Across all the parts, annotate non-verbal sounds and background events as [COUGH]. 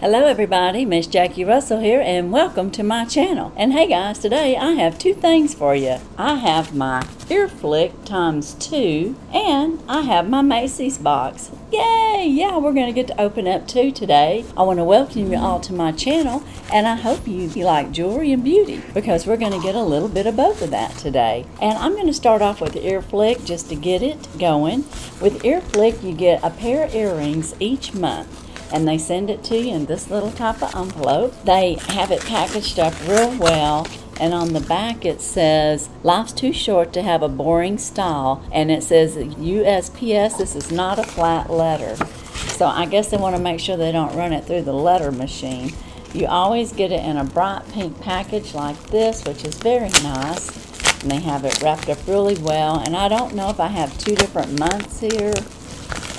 Hello everybody, Miss Jackie Russell here and welcome to my channel. And hey guys, today I have two things for you. I have my Earfleek times two and I have my Macy's box. Yay! Yeah, we're going to get to open up two today. I want to welcome you all to my channel and I hope you, like jewelry and beauty because we're going to get a little bit of both of that today. And I'm going to start off with Earfleek just to get it going. With Earfleek you get a pair of earrings each month and they send it to you in this little type of envelope. They have it packaged up real well and on the back it says life's too short to have a boring style and it says USPS this is not a flat letter. So I guess they want to make sure they don't run it through the letter machine. You always get it in a bright pink package like this which is very nice and they have it wrapped up really well and I don't know if I have two different months here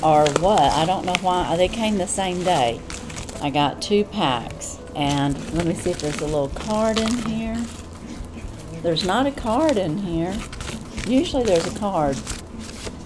or what. I don't know why. They came the same day. I got two packs. And let me see if there's a little card in here. There's not a card in here. Usually there's a card.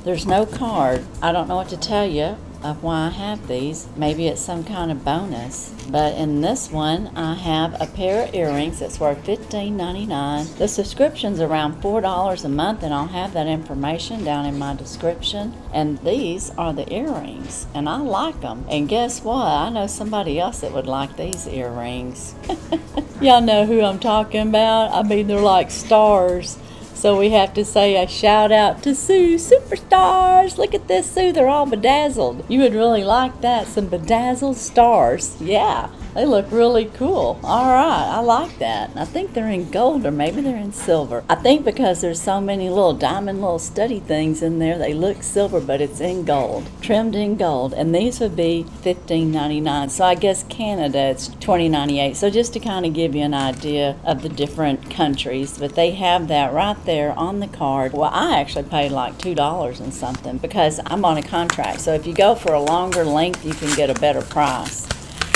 There's no card. I don't know what to tell you of why I have these. Maybe it's some kind of bonus. But in this one, I have a pair of earrings that's worth $15.99. The subscription's around $4 a month, and I'll have that information down in my description. And these are the earrings, and I like them. And guess what? I know somebody else that would like these earrings. [LAUGHS] Y'all know who I'm talking about? I mean, they're like stars. So we have to say a shout out to Sue Superstars. Look at this, Sue. They're all bedazzled. You would really like that. Some bedazzled stars. Yeah. They look really cool. All right, I like that. I think they're in gold or maybe they're in silver. I think because there's so many little diamond little study things in there, they look silver, but it's in gold, trimmed in gold. And these would be $15.99. So I guess Canada it's $20.98. So just to kind of give you an idea of the different countries, but they have that right there on the card. Well, I actually paid like $2 and something because I'm on a contract. So if you go for a longer length, you can get a better price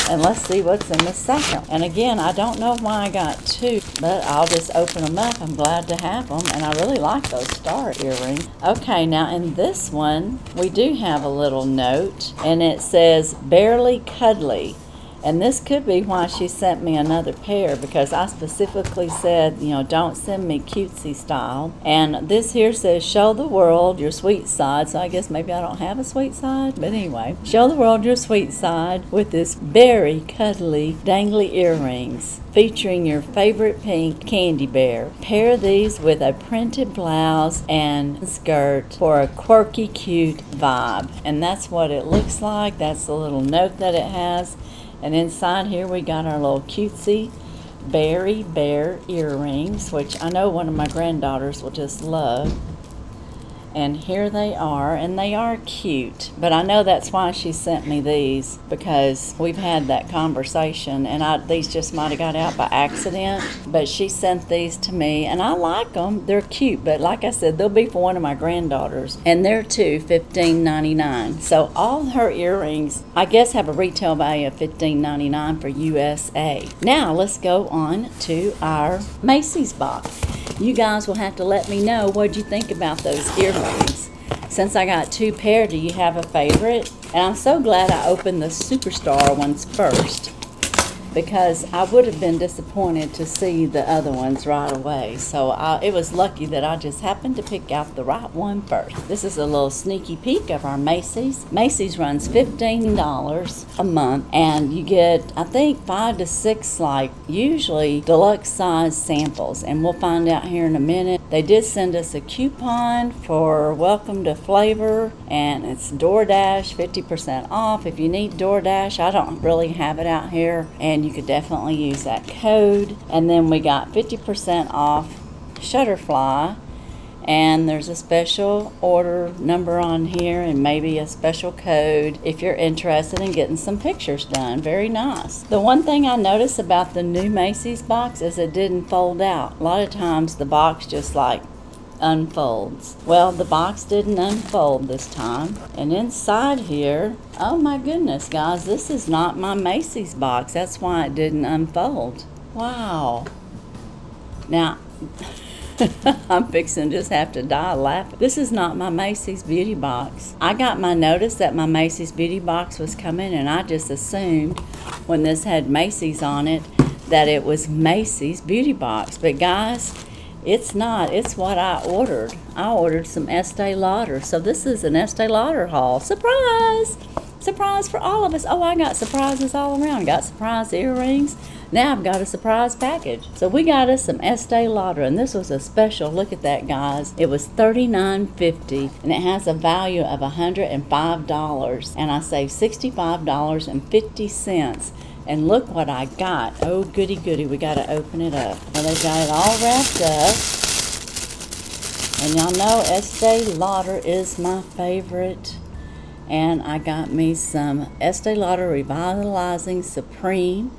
and let's see what's in the second. And again, I don't know why I got two, but I'll just open them up. I'm glad to have them, and I really like those star earrings. Okay, now in this one, we do have a little note, and it says, barely cuddly. And this could be why she sent me another pair because I specifically said, you know, don't send me cutesy style. And this here says, show the world your sweet side. So I guess maybe I don't have a sweet side. But anyway, show the world your sweet side with this very cuddly, dangly earrings featuring your favorite pink candy bear. Pair these with a printed blouse and skirt for a quirky, cute vibe. And that's what it looks like. That's the little note that it has. And inside here we got our little cutesy berry bear earrings, which I know one of my granddaughters will just love and here they are and they are cute. But i know that's why she sent me these because we've had that conversation and I, these just might have got out by accident. But she sent these to me and i like them they're cute but like i said they'll be for one of my granddaughters and they're two $15.99 so all her earrings i guess have a retail value of $15.99 for usa now let's go on to our macy's box you guys will have to let me know what you think about those earrings. Since I got two pair, do you have a favorite? And I'm so glad I opened the Superstar ones first because I would have been disappointed to see the other ones right away. So I, it was lucky that I just happened to pick out the right one first. This is a little sneaky peek of our Macy's. Macy's runs $15 a month and you get, I think, five to six like usually deluxe size samples. And we'll find out here in a minute. They did send us a coupon for Welcome to Flavor and it's DoorDash 50% off. If you need DoorDash, I don't really have it out here. And you could definitely use that code. And then we got 50% off Shutterfly and there's a special order number on here and maybe a special code if you're interested in getting some pictures done. Very nice. The one thing I noticed about the new Macy's box is it didn't fold out. A lot of times the box just like unfolds. Well, the box didn't unfold this time. And inside here, oh my goodness, guys, this is not my Macy's box. That's why it didn't unfold. Wow. Now, [LAUGHS] [LAUGHS] I'm fixing to just have to die laughing. This is not my Macy's beauty box. I got my notice that my Macy's beauty box was coming, and I just assumed when this had Macy's on it that it was Macy's beauty box. But guys, it's not. It's what I ordered. I ordered some Estee Lauder. So this is an Estee Lauder haul. Surprise! Surprise for all of us. Oh, I got surprises all around. Got surprise earrings. Now I've got a surprise package. So we got us some Estee Lauder, and this was a special. Look at that, guys. It was $39.50, and it has a value of $105. And I saved $65.50. And look what I got. Oh, goody goody. We got to open it up. Well, they got it all wrapped up. And y'all know Estee Lauder is my favorite and I got me some Estee Lauder Revitalizing Supreme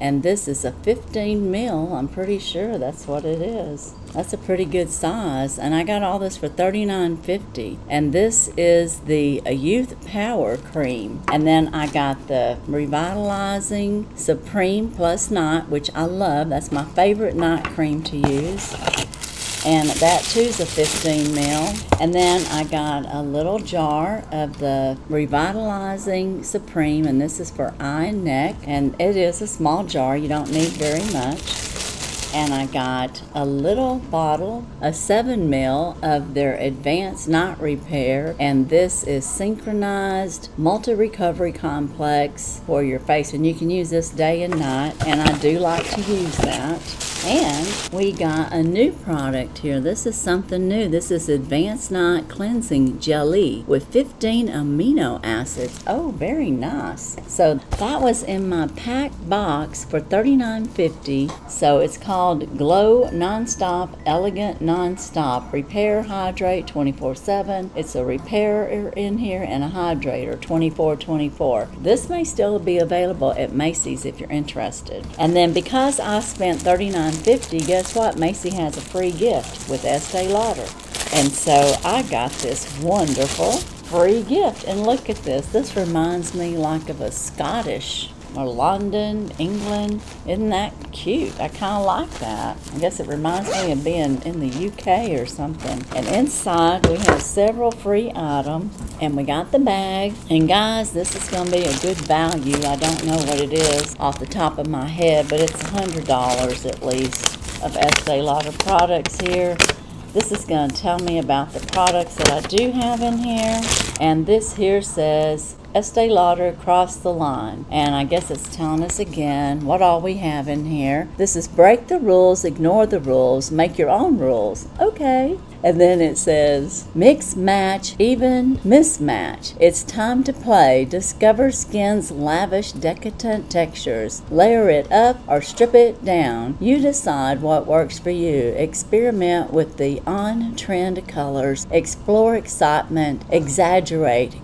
and this is a 15 mil I'm pretty sure that's what it is. That's a pretty good size and I got all this for $39.50 and this is the Youth Power Cream. And then I got the Revitalizing Supreme Plus Night which I love. That's my favorite night cream to use and that too is a 15 mil. And then I got a little jar of the Revitalizing Supreme, and this is for eye and neck, and it is a small jar. You don't need very much. And I got a little bottle, a 7 mil of their Advanced Night Repair, and this is synchronized multi recovery complex for your face. And you can use this day and night, and I do like to use that. And we got a new product here. This is something new. This is Advanced Night Cleansing Jelly with 15 amino acids. Oh, very nice. So that was in my pack box for $39.50. So it's called Glow Nonstop Elegant Nonstop Repair Hydrate 24-7. It's a repairer in here and a hydrator 24-24. This may still be available at Macy's if you're interested. And then because I spent 39 50 guess what? Macy has a free gift with Estee Lauder. And so I got this wonderful free gift. And look at this. This reminds me like of a Scottish or London, England. Isn't that cute? I kind of like that. I guess it reminds me of being in the UK or something. And inside we have several free items and we got the bag. And guys, this is going to be a good value. I don't know what it is off the top of my head, but it's $100 at least of Estee Lauder products here. This is going to tell me about the products that I do have in here. And this here says Estee Lauder Cross the line. And I guess it's telling us again what all we have in here. This is break the rules, ignore the rules, make your own rules. Okay. And then it says, mix, match, even, mismatch. It's time to play. Discover skin's lavish, decadent textures. Layer it up or strip it down. You decide what works for you. Experiment with the on trend colors. Explore excitement. Exaggerate.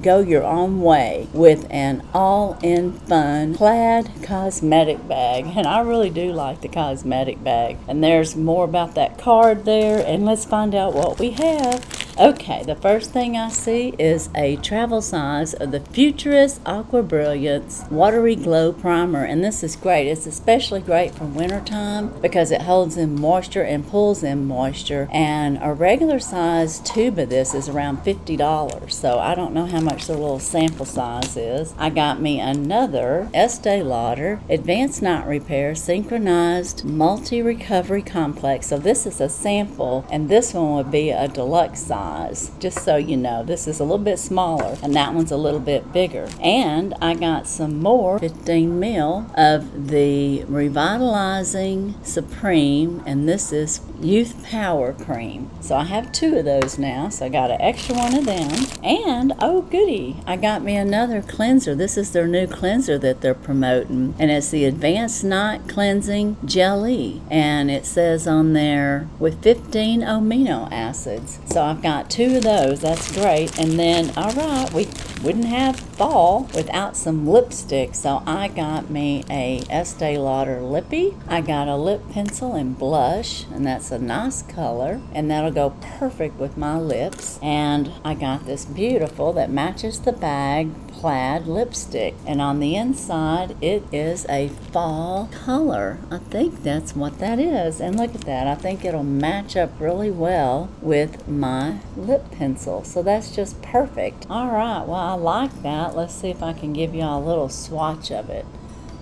Go your own way with an all in fun plaid cosmetic bag. And I really do like the cosmetic bag. And there's more about that card there. And let's find out what we have. Okay, the first thing I see is a travel size of the Futurist Aqua Brilliance Watery Glow Primer, and this is great. It's especially great for wintertime because it holds in moisture and pulls in moisture. And a regular size tube of this is around $50, so I don't know how much the little sample size is. I got me another Estee Lauder Advanced Night Repair Synchronized Multi Recovery Complex. So this is a sample, and this one would be a deluxe size size, just so you know. This is a little bit smaller, and that one's a little bit bigger. And I got some more 15 mil of the Revitalizing Supreme, and this is Youth Power Cream. So I have two of those now, so I got an extra one of them. And, oh goody, I got me another cleanser. This is their new cleanser that they're promoting, and it's the Advanced Night Cleansing Jelly. And it says on there with 15 amino acids. So I've got got two of those. That's great. And then, all right, we wouldn't have fall without some lipstick. So I got me a Estee Lauder lippy. I got a lip pencil and blush, and that's a nice color. And that'll go perfect with my lips. And I got this beautiful that matches the bag plaid lipstick. And on the inside, it is a fall color. I think that's what that is. And look at that. I think it'll match up really well with my lip pencil. So that's just perfect. All right, well, I like that. Let's see if I can give you all a little swatch of it.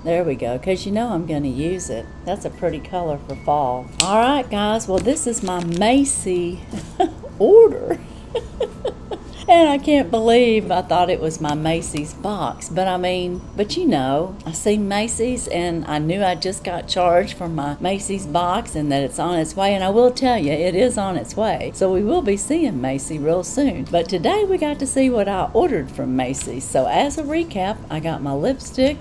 There we go, because you know I'm going to use it. That's a pretty color for fall. All right, guys, well, this is my Macy [LAUGHS] order. [LAUGHS] and I can't believe I thought it was my Macy's box. But I mean, but you know, I see Macy's and I knew I just got charged for my Macy's box and that it's on its way. And I will tell you, it is on its way. So we will be seeing Macy real soon. But today we got to see what I ordered from Macy's. So as a recap, I got my lipstick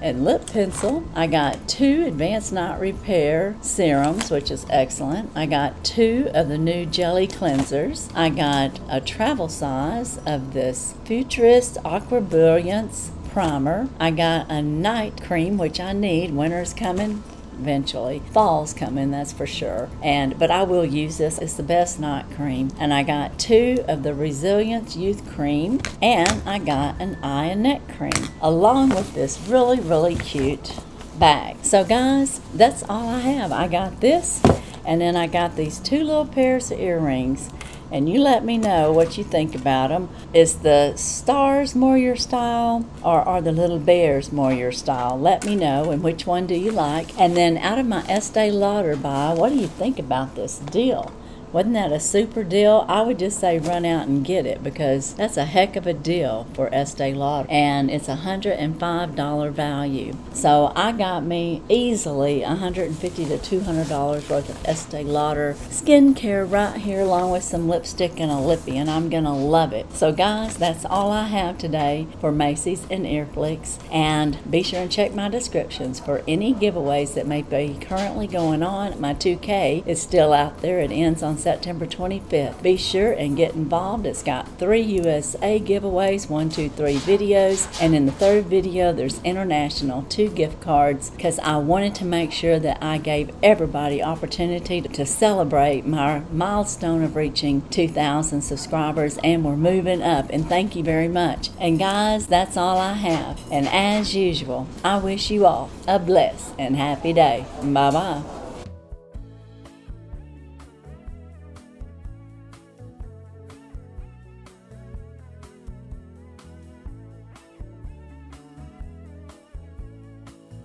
and lip pencil. I got two Advanced Night Repair serums, which is excellent. I got two of the new jelly cleansers. I got a travel size of this Futurist Aqua Brilliance primer. I got a night cream, which I need. Winter's coming eventually. Fall's coming, that's for sure. And but I will use this. It's the best night cream. And I got two of the Resilience Youth Cream and I got an eye and neck cream along with this really, really cute bag. So guys, that's all I have. I got this and then I got these two little pairs of earrings and you let me know what you think about them. Is the stars more your style or are the little bears more your style? Let me know and which one do you like? And then out of my Estee Lauder buy, what do you think about this deal? Wasn't that a super deal? I would just say run out and get it because that's a heck of a deal for Estee Lauder and it's a $105 value. So I got me easily 150 to $200 worth of Estee Lauder skincare right here along with some lipstick and a lippy and I'm going to love it. So guys, that's all I have today for Macy's and Earfleeks and be sure and check my descriptions for any giveaways that may be currently going on. My 2K is still out there. It ends September 25th. Be sure and get involved. It's got three USA giveaways, one, two, three videos, and in the third video, there's international two gift cards because I wanted to make sure that I gave everybody opportunity to celebrate my milestone of reaching 2,000 subscribers, and we're moving up. And thank you very much. And guys, that's all I have. And as usual, I wish you all a blessed and happy day. Bye bye.